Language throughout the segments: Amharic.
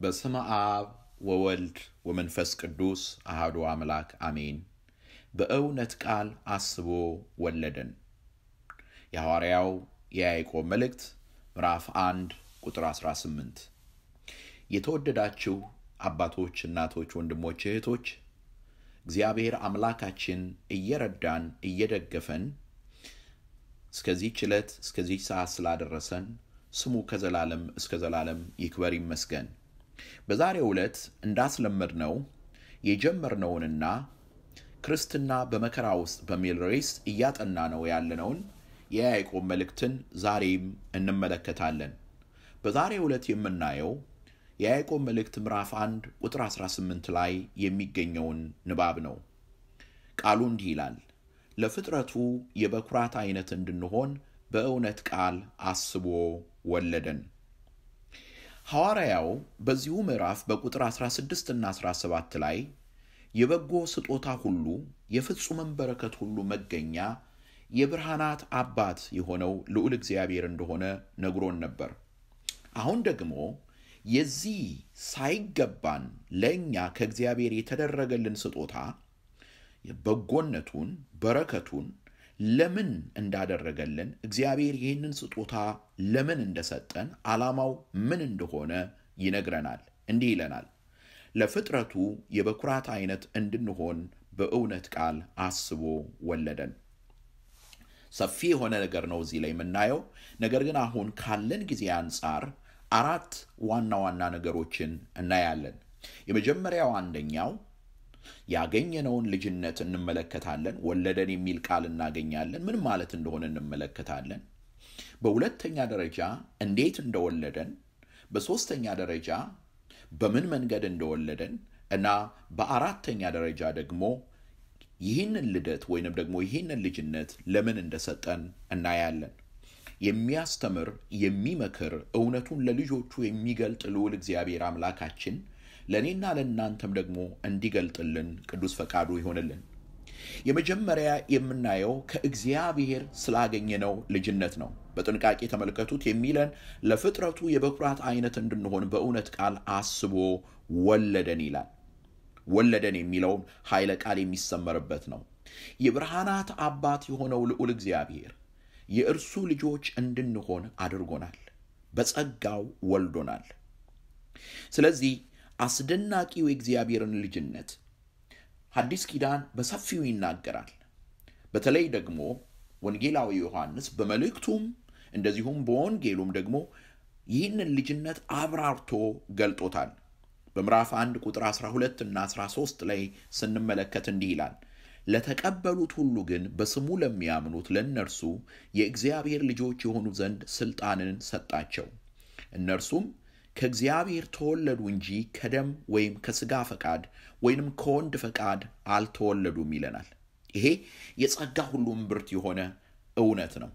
በስመ አብ ወወልድ ወመንፈስ ቅዱስ አሐዱ አምላክ አሜን። በእውነት ቃል አስቦ ወለደን። የሐዋርያው የያዕቆብ መልእክት ምዕራፍ 1 ቁጥር 18። የተወደዳችሁ አባቶች፣ እናቶች፣ ወንድሞች፣ እህቶች እግዚአብሔር አምላካችን እየረዳን እየደገፈን እስከዚህች ዕለት እስከዚህች ሰዓት ስላደረሰን ስሙ ከዘላለም እስከ ዘላለም ይክበር ይመስገን። በዛሬው ዕለት እንዳስለመድነው የጀመርነውንና ክርስትና በመከራ ውስጥ በሚል ርዕስ እያጠና ነው ያለነውን የያዕቆብ መልእክትን ዛሬም እንመለከታለን። በዛሬው ዕለት የምናየው የያዕቆብ መልእክት ምዕራፍ 1 ቁጥር 18 ላይ የሚገኘውን ንባብ ነው። ቃሉ እንዲህ ይላል፣ ለፍጥረቱ የበኩራት አይነት እንድንሆን በእውነት ቃል አስቦ ወለደን። ሐዋርያው በዚሁ ምዕራፍ በቁጥር 16 እና 17 ላይ የበጎ ስጦታ ሁሉ የፍጹምን በረከት ሁሉ መገኛ የብርሃናት አባት የሆነው ልዑል እግዚአብሔር እንደሆነ ነግሮን ነበር። አሁን ደግሞ የዚህ ሳይገባን ለእኛ ከእግዚአብሔር የተደረገልን ስጦታ በጎነቱን በረከቱን ለምን እንዳደረገልን እግዚአብሔር ይህንን ስጦታ ለምን እንደሰጠን ዓላማው ምን እንደሆነ ይነግረናል። እንዲህ ይለናል፣ ለፍጥረቱ የበኩራት አይነት እንድንሆን በእውነት ቃል አስቦ ወለደን። ሰፊ የሆነ ነገር ነው እዚህ ላይ የምናየው። ነገር ግን አሁን ካለን ጊዜ አንጻር አራት ዋና ዋና ነገሮችን እናያለን። የመጀመሪያው አንደኛው ያገኘነውን ልጅነት እንመለከታለን። ወለደን የሚል ቃል እናገኛለን። ምን ማለት እንደሆነ እንመለከታለን። በሁለተኛ ደረጃ እንዴት እንደወለደን፣ በሦስተኛ ደረጃ በምን መንገድ እንደወለደን እና በአራተኛ ደረጃ ደግሞ ይህንን ልደት ወይንም ደግሞ ይህንን ልጅነት ለምን እንደሰጠን እናያለን። የሚያስተምር የሚመክር እውነቱን ለልጆቹ የሚገልጥ ልዑል እግዚአብሔር አምላካችን ለእኔና ለእናንተም ደግሞ እንዲገልጥልን ቅዱስ ፈቃዱ ይሆንልን። የመጀመሪያ የምናየው ከእግዚአብሔር ስላገኘነው ልጅነት ነው። በጥንቃቄ ተመልከቱት። የሚለን ለፍጥረቱ የበኩራት አይነት እንድንሆን በእውነት ቃል አስቦ ወለደን ይላል። ወለደን የሚለውን ኃይለ ቃል የሚሰመርበት ነው። የብርሃናት አባት የሆነው ልዑል እግዚአብሔር የእርሱ ልጆች እንድንሆን አድርጎናል። በጸጋው ወልዶናል። ስለዚህ አስደናቂው የእግዚአብሔርን ልጅነት ሐዲስ ኪዳን በሰፊው ይናገራል። በተለይ ደግሞ ወንጌላዊ ዮሐንስ በመልእክቱም እንደዚሁም በወንጌሉም ደግሞ ይህንን ልጅነት አብራርቶ ገልጦታል። በምዕራፍ 1 ቁጥር 12 እና 13 ላይ ስንመለከት እንዲህ ይላል ለተቀበሉት ሁሉ ግን በስሙ ለሚያምኑት ለእነርሱ የእግዚአብሔር ልጆች የሆኑ ዘንድ ሥልጣንን ሰጣቸው። እነርሱም ከእግዚአብሔር ተወለዱ እንጂ ከደም ወይም ከሥጋ ፈቃድ ወይንም ከወንድ ፈቃድ አልተወለዱም ይለናል። ይሄ የጸጋ ሁሉ እምብርት የሆነ እውነት ነው።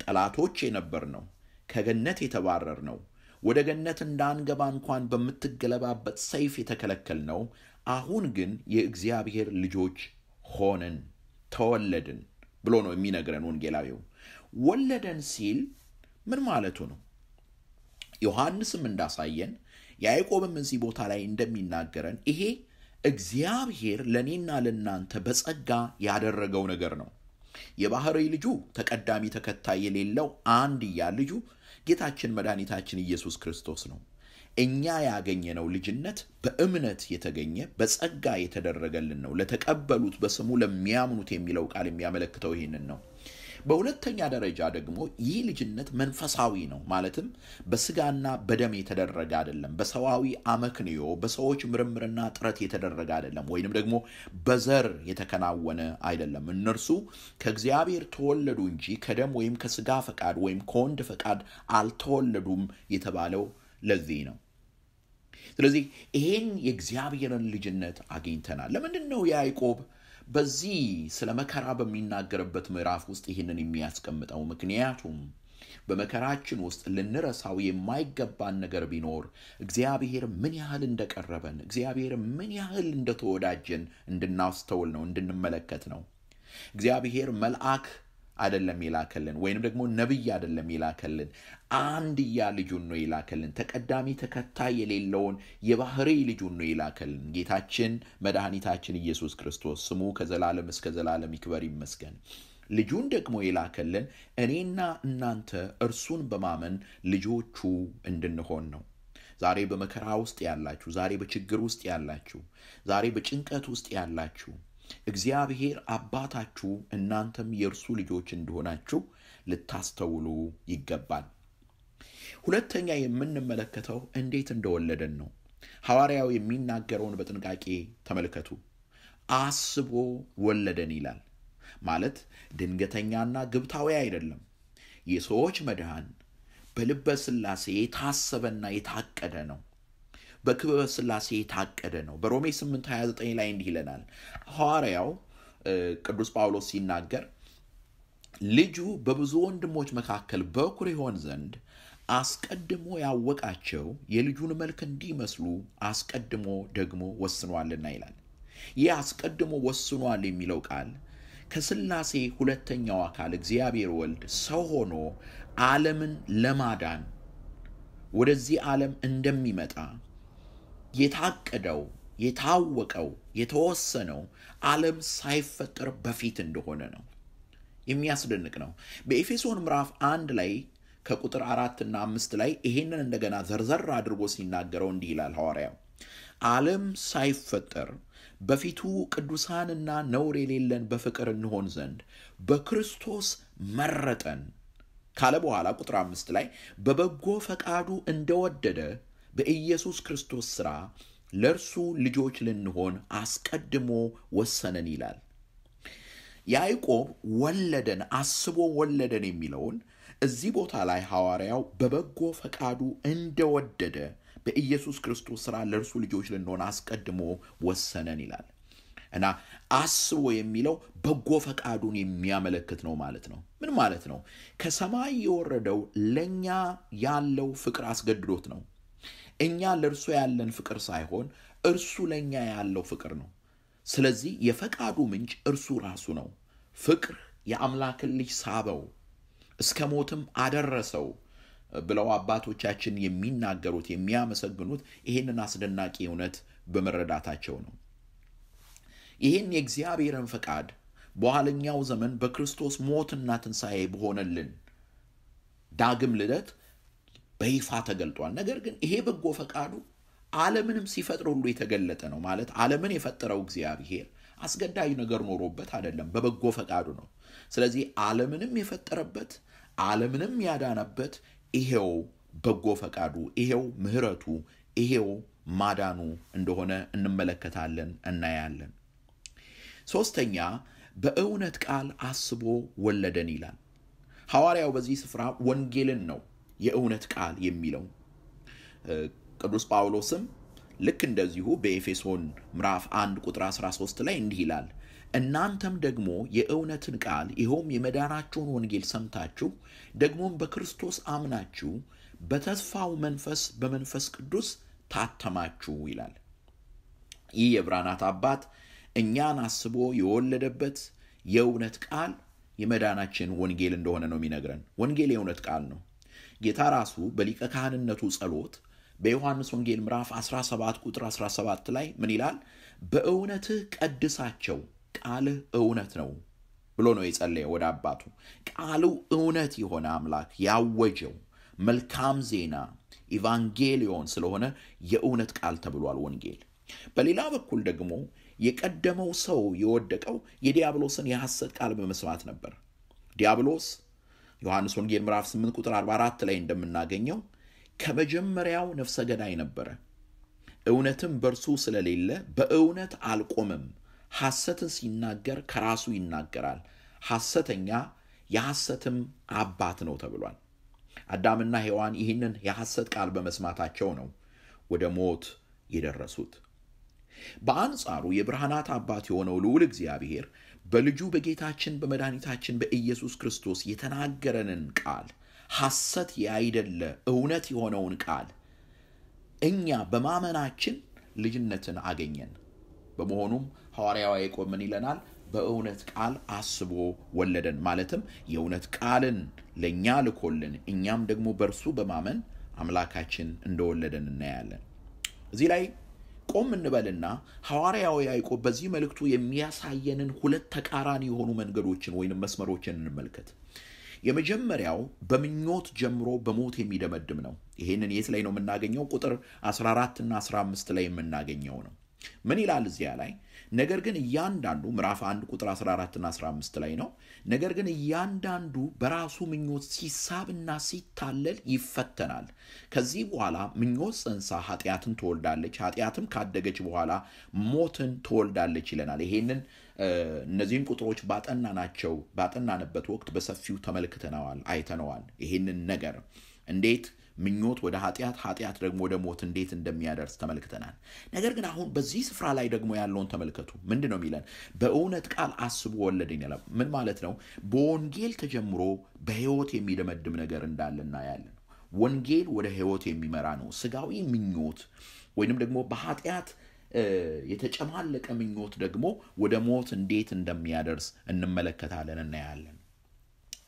ጠላቶች የነበር ነው። ከገነት የተባረር ነው። ወደ ገነት እንዳንገባ እንኳን በምትገለባበት ሰይፍ የተከለከል ነው። አሁን ግን የእግዚአብሔር ልጆች ሆንን ተወለድን ብሎ ነው የሚነግረን ወንጌላዊው። ወለደን ሲል ምን ማለቱ ነው? ዮሐንስም እንዳሳየን ያዕቆብም እዚህ ቦታ ላይ እንደሚናገረን ይሄ እግዚአብሔር ለእኔና ለእናንተ በጸጋ ያደረገው ነገር ነው። የባሕሪ ልጁ ተቀዳሚ ተከታይ የሌለው አንድያ ልጁ ጌታችን መድኃኒታችን ኢየሱስ ክርስቶስ ነው። እኛ ያገኘነው ልጅነት በእምነት የተገኘ በጸጋ የተደረገልን ነው። ለተቀበሉት በስሙ ለሚያምኑት የሚለው ቃል የሚያመለክተው ይህንን ነው። በሁለተኛ ደረጃ ደግሞ ይህ ልጅነት መንፈሳዊ ነው። ማለትም በስጋና በደም የተደረገ አይደለም። በሰዋዊ አመክንዮ በሰዎች ምርምርና ጥረት የተደረገ አይደለም። ወይንም ደግሞ በዘር የተከናወነ አይደለም። እነርሱ ከእግዚአብሔር ተወለዱ እንጂ ከደም ወይም ከስጋ ፈቃድ ወይም ከወንድ ፈቃድ አልተወለዱም የተባለው ለዚህ ነው። ስለዚህ ይሄን የእግዚአብሔርን ልጅነት አግኝተናል። ለምንድን ነው ያዕቆብ በዚህ ስለ መከራ በሚናገርበት ምዕራፍ ውስጥ ይህንን የሚያስቀምጠው? ምክንያቱም በመከራችን ውስጥ ልንረሳው የማይገባን ነገር ቢኖር እግዚአብሔር ምን ያህል እንደቀረበን፣ እግዚአብሔር ምን ያህል እንደተወዳጀን እንድናስተውል ነው፣ እንድንመለከት ነው። እግዚአብሔር መልአክ አይደለም የላከልን፣ ወይንም ደግሞ ነቢይ አይደለም የላከልን፣ አንድያ ልጁን ነው የላከልን። ተቀዳሚ ተከታይ የሌለውን የባህሪ ልጁን ነው የላከልን። ጌታችን መድኃኒታችን ኢየሱስ ክርስቶስ ስሙ ከዘላለም እስከ ዘላለም ይክበር ይመስገን። ልጁን ደግሞ የላከልን እኔና እናንተ እርሱን በማመን ልጆቹ እንድንሆን ነው። ዛሬ በመከራ ውስጥ ያላችሁ፣ ዛሬ በችግር ውስጥ ያላችሁ፣ ዛሬ በጭንቀት ውስጥ ያላችሁ እግዚአብሔር አባታችሁ እናንተም የእርሱ ልጆች እንደሆናችሁ ልታስተውሉ ይገባል። ሁለተኛ የምንመለከተው እንዴት እንደወለደን ነው። ሐዋርያው የሚናገረውን በጥንቃቄ ተመልከቱ። አስቦ ወለደን ይላል። ማለት ድንገተኛና ግብታዊ አይደለም። የሰዎች መድኃን በልበ ሥላሴ የታሰበና የታቀደ ነው። በክበበ ሥላሴ የታቀደ ነው። በሮሜ 829 ላይ እንዲህ ይለናል ሐዋርያው ቅዱስ ጳውሎስ ሲናገር ልጁ በብዙ ወንድሞች መካከል በኩር ይሆን ዘንድ አስቀድሞ ያወቃቸው የልጁን መልክ እንዲመስሉ አስቀድሞ ደግሞ ወስኗልና ይላል። ይህ አስቀድሞ ወስኗል የሚለው ቃል ከሥላሴ ሁለተኛው አካል እግዚአብሔር ወልድ ሰው ሆኖ ዓለምን ለማዳን ወደዚህ ዓለም እንደሚመጣ የታቀደው የታወቀው የተወሰነው ዓለም ሳይፈጠር በፊት እንደሆነ ነው። የሚያስደንቅ ነው። በኤፌሶን ምዕራፍ አንድ ላይ ከቁጥር አራት እና አምስት ላይ ይሄንን እንደገና ዘርዘር አድርጎ ሲናገረው እንዲህ ይላል ሐዋርያው ዓለም ሳይፈጠር በፊቱ ቅዱሳንና ነውር የሌለን በፍቅር እንሆን ዘንድ በክርስቶስ መረጠን ካለ በኋላ ቁጥር አምስት ላይ በበጎ ፈቃዱ እንደወደደ በኢየሱስ ክርስቶስ ሥራ ለእርሱ ልጆች ልንሆን አስቀድሞ ወሰነን ይላል። ያዕቆብ ወለደን፣ አስቦ ወለደን የሚለውን እዚህ ቦታ ላይ ሐዋርያው በበጎ ፈቃዱ እንደወደደ በኢየሱስ ክርስቶስ ሥራ ለእርሱ ልጆች ልንሆን አስቀድሞ ወሰነን ይላል እና አስቦ የሚለው በጎ ፈቃዱን የሚያመለክት ነው ማለት ነው። ምን ማለት ነው? ከሰማይ የወረደው ለእኛ ያለው ፍቅር አስገድዶት ነው። እኛ ለእርሱ ያለን ፍቅር ሳይሆን እርሱ ለእኛ ያለው ፍቅር ነው። ስለዚህ የፈቃዱ ምንጭ እርሱ ራሱ ነው። ፍቅር የአምላክን ልጅ ሳበው እስከ ሞትም አደረሰው ብለው አባቶቻችን የሚናገሩት የሚያመሰግኑት ይህንን አስደናቂ እውነት በመረዳታቸው ነው። ይህን የእግዚአብሔርን ፈቃድ በኋለኛው ዘመን በክርስቶስ ሞትና ትንሣኤ በሆነልን ዳግም ልደት በይፋ ተገልጧል። ነገር ግን ይሄ በጎ ፈቃዱ ዓለምንም ሲፈጥር ሁሉ የተገለጠ ነው። ማለት ዓለምን የፈጠረው እግዚአብሔር አስገዳጅ ነገር ኖሮበት አይደለም፣ በበጎ ፈቃዱ ነው። ስለዚህ ዓለምንም የፈጠረበት ዓለምንም ያዳነበት ይሄው በጎ ፈቃዱ፣ ይሄው ምሕረቱ፣ ይሄው ማዳኑ እንደሆነ እንመለከታለን፣ እናያለን። ሶስተኛ በእውነት ቃል አስቦ ወለደን ይላል ሐዋርያው። በዚህ ስፍራ ወንጌልን ነው የእውነት ቃል የሚለው ቅዱስ ጳውሎስም ልክ እንደዚሁ በኤፌሶን ምዕራፍ 1 ቁጥር 13 ላይ እንዲህ ይላል እናንተም ደግሞ የእውነትን ቃል ይኸውም የመዳናችሁን ወንጌል ሰምታችሁ ደግሞም በክርስቶስ አምናችሁ በተስፋው መንፈስ በመንፈስ ቅዱስ ታተማችሁ ይላል። ይህ የብርሃናት አባት እኛን አስቦ የወለደበት የእውነት ቃል የመዳናችን ወንጌል እንደሆነ ነው የሚነግረን። ወንጌል የእውነት ቃል ነው። ጌታ ራሱ በሊቀ ካህንነቱ ጸሎት በዮሐንስ ወንጌል ምዕራፍ 17 ቁጥር 17 ላይ ምን ይላል? በእውነትህ ቀድሳቸው ቃልህ እውነት ነው ብሎ ነው የጸለየው ወደ አባቱ። ቃሉ እውነት የሆነ አምላክ ያወጀው መልካም ዜና ኢቫንጌሊዮን ስለሆነ የእውነት ቃል ተብሏል ወንጌል። በሌላ በኩል ደግሞ የቀደመው ሰው የወደቀው የዲያብሎስን የሐሰት ቃል በመስማት ነበር። ዲያብሎስ ዮሐንስ ወንጌል ምዕራፍ 8 ቁጥር 44 ላይ እንደምናገኘው ከመጀመሪያው ነፍሰ ገዳይ ነበረ፣ እውነትም በእርሱ ስለሌለ በእውነት አልቆምም። ሐሰትን ሲናገር ከራሱ ይናገራል፣ ሐሰተኛ የሐሰትም አባት ነው ተብሏል። አዳምና ሔዋን ይህንን የሐሰት ቃል በመስማታቸው ነው ወደ ሞት የደረሱት። በአንጻሩ የብርሃናት አባት የሆነው ልዑል እግዚአብሔር በልጁ በጌታችን በመድኃኒታችን በኢየሱስ ክርስቶስ የተናገረንን ቃል ሐሰት ያይደለ እውነት የሆነውን ቃል እኛ በማመናችን ልጅነትን አገኘን። በመሆኑም ሐዋርያው ያዕቆብ ይለናል? በእውነት ቃል አስቦ ወለደን። ማለትም የእውነት ቃልን ለእኛ ልኮልን እኛም ደግሞ በእርሱ በማመን አምላካችን እንደወለደን እናያለን። እዚህ ላይ ቆም እንበልና ሐዋርያው ያዕቆብ በዚህ መልእክቱ የሚያሳየንን ሁለት ተቃራኒ የሆኑ መንገዶችን ወይንም መስመሮችን እንመልከት። የመጀመሪያው በምኞት ጀምሮ በሞት የሚደመድም ነው። ይሄንን የት ላይ ነው የምናገኘው? ቁጥር 14 እና 15 ላይ የምናገኘው ነው። ምን ይላል እዚያ ላይ? ነገር ግን እያንዳንዱ ምዕራፍ 1 ቁጥር 14 እና 15 ላይ ነው። ነገር ግን እያንዳንዱ በራሱ ምኞት ሲሳብና ሲታለል ይፈተናል። ከዚህ በኋላ ምኞት ጸንሳ ኃጢአትን ትወልዳለች፣ ኃጢአትም ካደገች በኋላ ሞትን ትወልዳለች ይለናል። ይሄንን እነዚህን ቁጥሮች ባጠናናቸው ባጠናንበት ወቅት በሰፊው ተመልክተነዋል፣ አይተነዋል። ይሄንን ነገር እንዴት ምኞት ወደ ኃጢአት ኃጢአት ደግሞ ወደ ሞት እንዴት እንደሚያደርስ ተመልክተናል። ነገር ግን አሁን በዚህ ስፍራ ላይ ደግሞ ያለውን ተመልከቱ። ምንድን ነው የሚለን? በእውነት ቃል አስቦ ወለደኝ ይላል። ምን ማለት ነው? በወንጌል ተጀምሮ በሕይወት የሚደመድም ነገር እንዳለ እናያለን። ወንጌል ወደ ሕይወት የሚመራ ነው። ስጋዊ ምኞት ወይንም ደግሞ በኃጢአት የተጨማለቀ ምኞት ደግሞ ወደ ሞት እንዴት እንደሚያደርስ እንመለከታለን፣ እናያለን።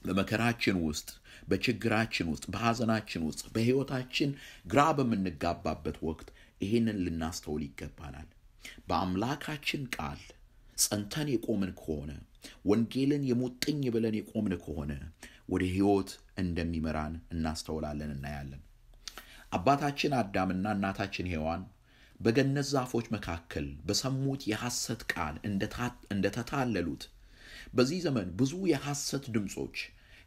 በመከራችን ውስጥ በችግራችን ውስጥ በሐዘናችን ውስጥ በሕይወታችን ግራ በምንጋባበት ወቅት ይህንን ልናስተውል ይገባናል። በአምላካችን ቃል ጸንተን የቆምን ከሆነ ወንጌልን የሙጥኝ ብለን የቆምን ከሆነ ወደ ሕይወት እንደሚመራን እናስተውላለን፣ እናያለን። አባታችን አዳምና እናታችን ሔዋን በገነት ዛፎች መካከል በሰሙት የሐሰት ቃል እንደተታለሉት በዚህ ዘመን ብዙ የሐሰት ድምፆች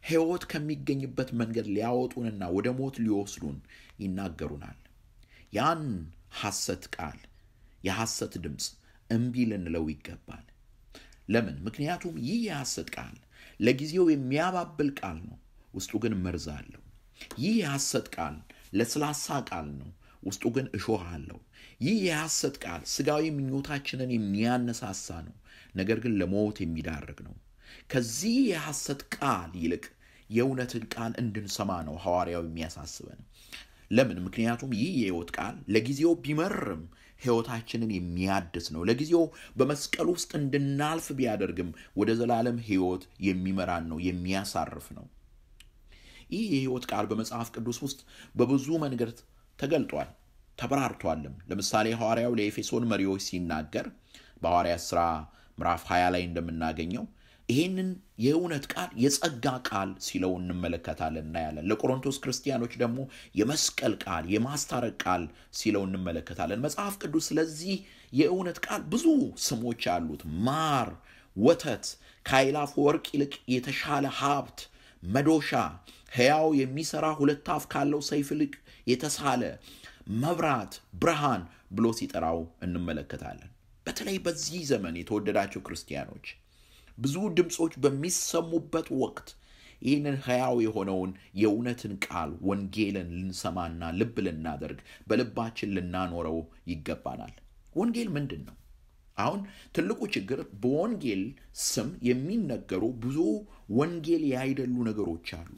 ሕይወት ከሚገኝበት መንገድ ሊያወጡንና ወደ ሞት ሊወስዱን ይናገሩናል። ያን ሐሰት ቃል የሐሰት ድምፅ እምቢ ልንለው ይገባል። ለምን? ምክንያቱም ይህ የሐሰት ቃል ለጊዜው የሚያባብል ቃል ነው፣ ውስጡ ግን መርዝ አለው። ይህ የሐሰት ቃል ለስላሳ ቃል ነው፣ ውስጡ ግን እሾህ አለው። ይህ የሐሰት ቃል ስጋዊ ምኞታችንን የሚያነሳሳ ነው፣ ነገር ግን ለሞት የሚዳርግ ነው። ከዚህ የሐሰት ቃል ይልቅ የእውነትን ቃል እንድንሰማ ነው ሐዋርያው የሚያሳስበን። ለምን? ምክንያቱም ይህ የሕይወት ቃል ለጊዜው ቢመርም ሕይወታችንን የሚያድስ ነው። ለጊዜው በመስቀል ውስጥ እንድናልፍ ቢያደርግም ወደ ዘላለም ሕይወት የሚመራን ነው፣ የሚያሳርፍ ነው። ይህ የሕይወት ቃል በመጽሐፍ ቅዱስ ውስጥ በብዙ መንገድ ተገልጧል፣ ተብራርቷልም። ለምሳሌ ሐዋርያው ለኤፌሶን መሪዎች ሲናገር በሐዋርያት ሥራ ምዕራፍ 20 ላይ እንደምናገኘው ይህንን የእውነት ቃል የጸጋ ቃል ሲለው እንመለከታለን እናያለን። ለቆሮንቶስ ክርስቲያኖች ደግሞ የመስቀል ቃል የማስታረቅ ቃል ሲለው እንመለከታለን። መጽሐፍ ቅዱስ ስለዚህ የእውነት ቃል ብዙ ስሞች አሉት። ማር፣ ወተት፣ ከአእላፍ ወርቅ ይልቅ የተሻለ ሀብት፣ መዶሻ፣ ሕያው የሚሰራ ሁለት አፍ ካለው ሰይፍ ይልቅ የተሳለ መብራት፣ ብርሃን ብሎ ሲጠራው እንመለከታለን። በተለይ በዚህ ዘመን የተወደዳቸው ክርስቲያኖች ብዙ ድምፆች በሚሰሙበት ወቅት ይህንን ሕያው የሆነውን የእውነትን ቃል ወንጌልን ልንሰማና ልብ ልናደርግ በልባችን ልናኖረው ይገባናል። ወንጌል ምንድን ነው? አሁን ትልቁ ችግር በወንጌል ስም የሚነገሩ ብዙ ወንጌል ያይደሉ ነገሮች አሉ።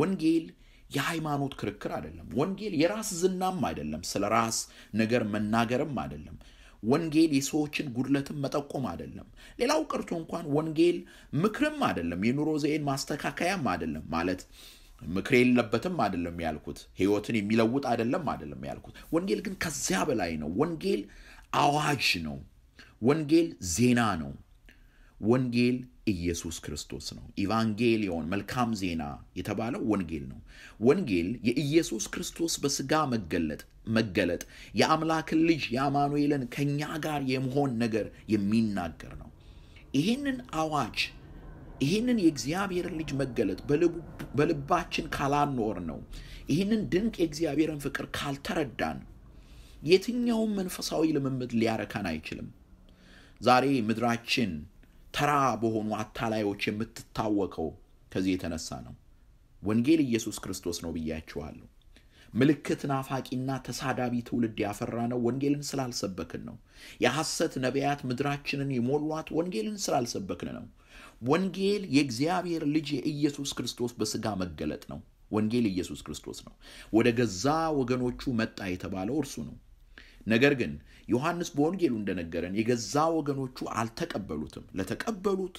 ወንጌል የሃይማኖት ክርክር አይደለም። ወንጌል የራስ ዝናም አይደለም። ስለ ራስ ነገር መናገርም አይደለም። ወንጌል የሰዎችን ጉድለትን መጠቆም አይደለም። ሌላው ቀርቶ እንኳን ወንጌል ምክርም አይደለም። የኑሮ ዘይቤን ማስተካከያም አይደለም። ማለት ምክር የለበትም አይደለም ያልኩት። ሕይወትን የሚለውጥ አይደለም አይደለም ያልኩት። ወንጌል ግን ከዚያ በላይ ነው። ወንጌል አዋጅ ነው። ወንጌል ዜና ነው። ወንጌል ኢየሱስ ክርስቶስ ነው። ኢቫንጌሊዮን መልካም ዜና የተባለው ወንጌል ነው። ወንጌል የኢየሱስ ክርስቶስ በስጋ መገለጥ መገለጥ የአምላክን ልጅ የአማኑኤልን ከእኛ ጋር የመሆን ነገር የሚናገር ነው። ይህንን አዋጅ ይህንን የእግዚአብሔርን ልጅ መገለጥ በልባችን ካላኖር ነው ይህንን ድንቅ የእግዚአብሔርን ፍቅር ካልተረዳን የትኛውም መንፈሳዊ ልምምድ ሊያረካን አይችልም። ዛሬ ምድራችን ተራ በሆኑ አታላዮች የምትታወቀው ከዚህ የተነሳ ነው። ወንጌል ኢየሱስ ክርስቶስ ነው ብያችኋለሁ። ምልክት ናፋቂና ተሳዳቢ ትውልድ ያፈራ ነው ወንጌልን ስላልሰበክን ነው። የሐሰት ነቢያት ምድራችንን የሞሏት ወንጌልን ስላልሰበክን ነው። ወንጌል የእግዚአብሔር ልጅ የኢየሱስ ክርስቶስ በሥጋ መገለጥ ነው። ወንጌል ኢየሱስ ክርስቶስ ነው። ወደ ገዛ ወገኖቹ መጣ የተባለው እርሱ ነው። ነገር ግን ዮሐንስ በወንጌሉ እንደነገረን የገዛ ወገኖቹ አልተቀበሉትም። ለተቀበሉት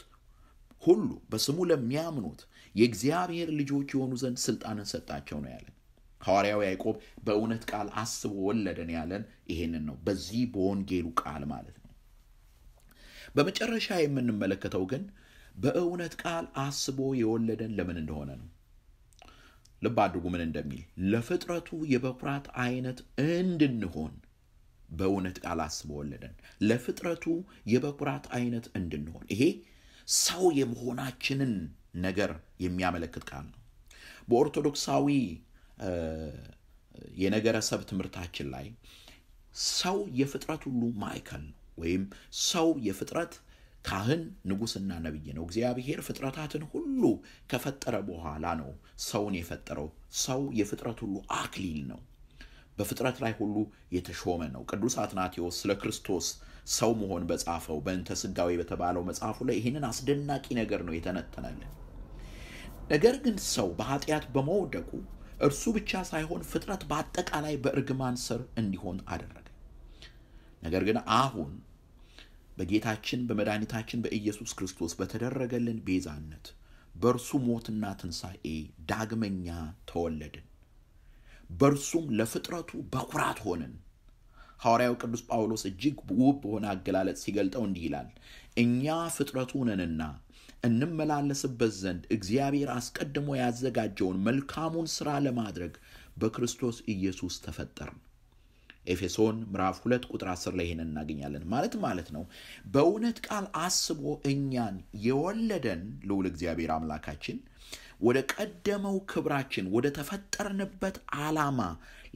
ሁሉ በስሙ ለሚያምኑት የእግዚአብሔር ልጆች የሆኑ ዘንድ ስልጣንን ሰጣቸው ነው ያለን። ሐዋርያው ያዕቆብ በእውነት ቃል አስቦ ወለደን ያለን ይሄንን ነው፣ በዚህ በወንጌሉ ቃል ማለት ነው። በመጨረሻ የምንመለከተው ግን በእውነት ቃል አስቦ የወለደን ለምን እንደሆነ ነው። ልብ አድርጉ ምን እንደሚል ለፍጥረቱ የበኩራት አይነት እንድንሆን በእውነት ቃል አስቦ ወለደን። ለፍጥረቱ የበኩራት አይነት እንድንሆን ይሄ ሰው የመሆናችንን ነገር የሚያመለክት ቃል ነው። በኦርቶዶክሳዊ የነገረ ሰብ ትምህርታችን ላይ ሰው የፍጥረት ሁሉ ማዕከል ነው፣ ወይም ሰው የፍጥረት ካህን ንጉሥና ነቢይ ነው። እግዚአብሔር ፍጥረታትን ሁሉ ከፈጠረ በኋላ ነው ሰውን የፈጠረው። ሰው የፍጥረት ሁሉ አክሊል ነው። በፍጥረት ላይ ሁሉ የተሾመ ነው። ቅዱስ አትናቴዎስ ስለ ክርስቶስ ሰው መሆን በጻፈው በእንተ ስጋዌ በተባለው መጽሐፉ ላይ ይህንን አስደናቂ ነገር ነው የተነተነልን። ነገር ግን ሰው በኃጢአት በመውደቁ እርሱ ብቻ ሳይሆን ፍጥረት በአጠቃላይ በእርግማን ስር እንዲሆን አደረገ። ነገር ግን አሁን በጌታችን በመድኃኒታችን በኢየሱስ ክርስቶስ በተደረገልን ቤዛነት በእርሱ ሞትና ትንሣኤ ዳግመኛ ተወለድን። በእርሱም ለፍጥረቱ በኩራት ሆንን። ሐዋርያው ቅዱስ ጳውሎስ እጅግ ውብ በሆነ አገላለጽ ሲገልጠው እንዲህ ይላል፣ እኛ ፍጥረቱ ነንና እንመላለስበት ዘንድ እግዚአብሔር አስቀድሞ ያዘጋጀውን መልካሙን ሥራ ለማድረግ በክርስቶስ ኢየሱስ ተፈጠርን። ኤፌሶን ምዕራፍ ሁለት ቁጥር 10 ላይ ይሄንን እናገኛለን። ማለት ማለት ነው በእውነት ቃል አስቦ እኛን የወለደን ልዑል እግዚአብሔር አምላካችን ወደ ቀደመው ክብራችን ወደ ተፈጠርንበት ዓላማ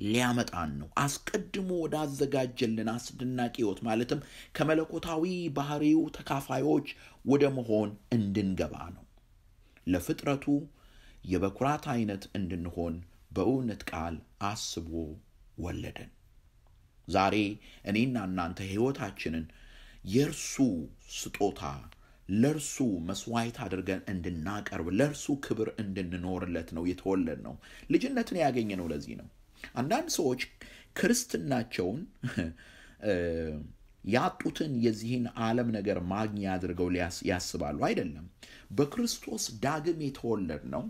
ሊያመጣን ነው። አስቀድሞ ወዳዘጋጀልን አስደናቂ ሕይወት ማለትም ከመለኮታዊ ባህሪው ተካፋዮች ወደ መሆን እንድንገባ ነው። ለፍጥረቱ የበኩራት አይነት እንድንሆን በእውነት ቃል አስቦ ወለደን። ዛሬ እኔና እናንተ ሕይወታችንን የእርሱ ስጦታ ለእርሱ መስዋዕት አድርገን እንድናቀርብ ለእርሱ ክብር እንድንኖርለት ነው የተወለድ ነው። ልጅነትን ያገኘ ነው። ለዚህ ነው አንዳንድ ሰዎች ክርስትናቸውን ያጡትን የዚህን ዓለም ነገር ማግኛ አድርገው ያስባሉ። አይደለም። በክርስቶስ ዳግም የተወለድ ነው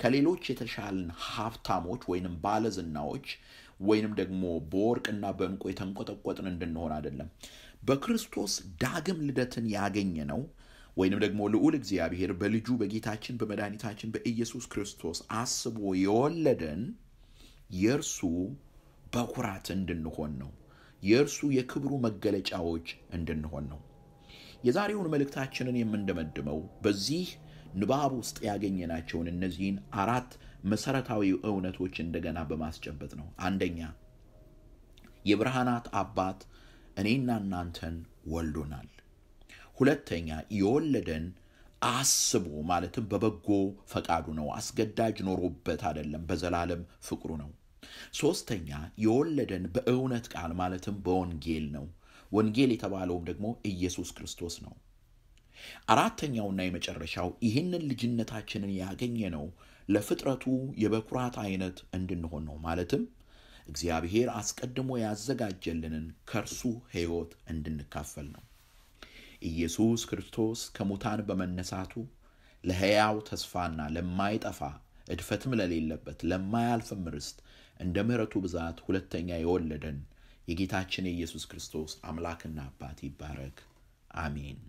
ከሌሎች የተሻልን ሀብታሞች ወይንም ባለዝናዎች ወይንም ደግሞ በወርቅና በእንቁ የተንቆጠቆጥን እንድንሆን አይደለም። በክርስቶስ ዳግም ልደትን ያገኘ ነው ወይንም ደግሞ ልዑል እግዚአብሔር በልጁ በጌታችን በመድኃኒታችን በኢየሱስ ክርስቶስ አስቦ የወለደን የእርሱ በኩራት እንድንሆን ነው። የእርሱ የክብሩ መገለጫዎች እንድንሆን ነው። የዛሬውን መልእክታችንን የምንደመድመው በዚህ ንባብ ውስጥ ያገኘናቸውን እነዚህን አራት መሰረታዊ እውነቶች እንደገና በማስጨበጥ ነው። አንደኛ የብርሃናት አባት እኔና እናንተን ወልዶናል። ሁለተኛ የወለደን አስቦ ማለትም በበጎ ፈቃዱ ነው። አስገዳጅ ኖሮበት አይደለም፣ በዘላለም ፍቅሩ ነው። ሶስተኛ የወለደን በእውነት ቃል ማለትም በወንጌል ነው። ወንጌል የተባለውም ደግሞ ኢየሱስ ክርስቶስ ነው። አራተኛውና የመጨረሻው ይህንን ልጅነታችንን ያገኘ ነው ለፍጥረቱ የበኩራት አይነት እንድንሆን ነው። ማለትም እግዚአብሔር አስቀድሞ ያዘጋጀልንን ከእርሱ ሕይወት እንድንካፈል ነው። ኢየሱስ ክርስቶስ ከሙታን በመነሳቱ ለሕያው ተስፋና ለማይጠፋ እድፈትም ለሌለበት ለማያልፍም ርስት እንደ ምሕረቱ ብዛት ሁለተኛ የወለደን የጌታችን የኢየሱስ ክርስቶስ አምላክና አባት ይባረክ። አሜን።